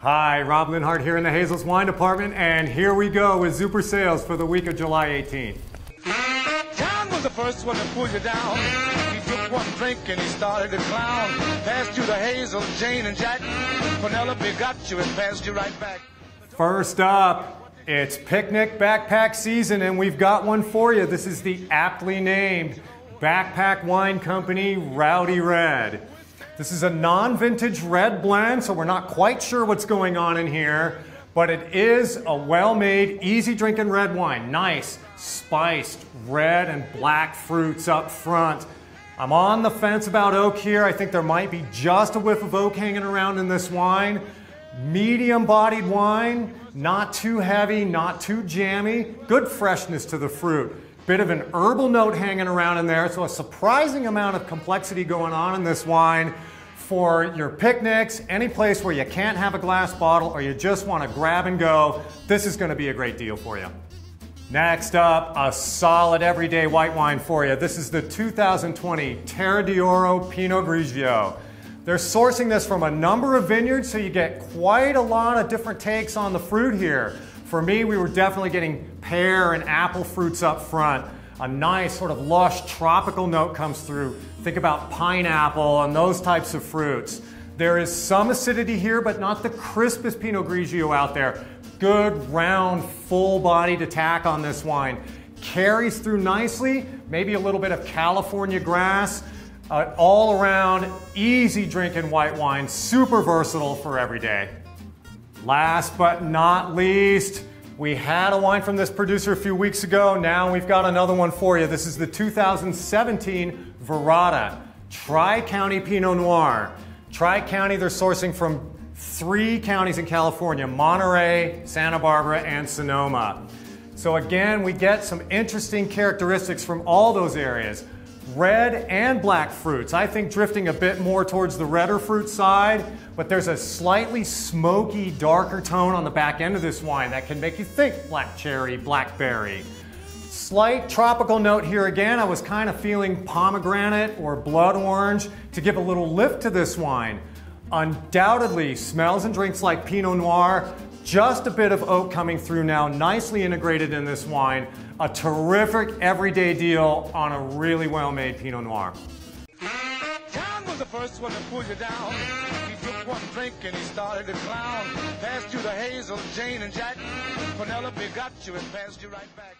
Hi, Rob Linhart here in the Hazel's Wine Department, and here we go with Super Sales for the week of July 18th. John was the first one to pull you down. He took one drink and he started to clown. Passed you the Hazel, Jane, and Jack. Penelope got you and passed you right back. First up, it's picnic backpack season, and we've got one for you. This is the aptly named Backpack Wine Company Rowdy Red. This is a non-vintage red blend, so we're not quite sure what's going on in here, but it is a well-made, easy drinking red wine. Nice, spiced red and black fruits up front. I'm on the fence about oak here. I think there might be just a whiff of oak hanging around in this wine. Medium bodied wine, not too heavy, not too jammy, good freshness to the fruit. Bit of an herbal note hanging around in there, so a surprising amount of complexity going on in this wine for your picnics, any place where you can't have a glass bottle or you just want to grab and go. This is going to be a great deal for you. Next up, a solid everyday white wine for you. This is the 2020 Terra d'Oro Pinot Grigio. They're sourcing this from a number of vineyards, so you get quite a lot of different takes on the fruit here. For me, we were definitely getting pear and apple fruits up front. A nice sort of lush tropical note comes through. Think about pineapple and those types of fruits. There is some acidity here, but not the crispest Pinot Grigio out there. Good, round, full-bodied attack on this wine. Carries through nicely, maybe a little bit of California grass. Uh, all around, easy drinking white wine, super versatile for every day. Last but not least, we had a wine from this producer a few weeks ago. Now we've got another one for you. This is the 2017 Verada Tri County Pinot Noir. Tri County, they're sourcing from three counties in California Monterey, Santa Barbara, and Sonoma. So, again, we get some interesting characteristics from all those areas red and black fruits. I think drifting a bit more towards the redder fruit side, but there's a slightly smoky, darker tone on the back end of this wine that can make you think black cherry, blackberry. Slight tropical note here again. I was kind of feeling pomegranate or blood orange to give a little lift to this wine. Undoubtedly smells and drinks like Pinot Noir, just a bit of oak coming through now, nicely integrated in this wine. A terrific everyday deal on a really well-made Pinot Noir. Was the first one to pull you down. He took one drink and he started to clown. Passed you the Hazel, Jane, and Jack. Penelope got you and passed you right back.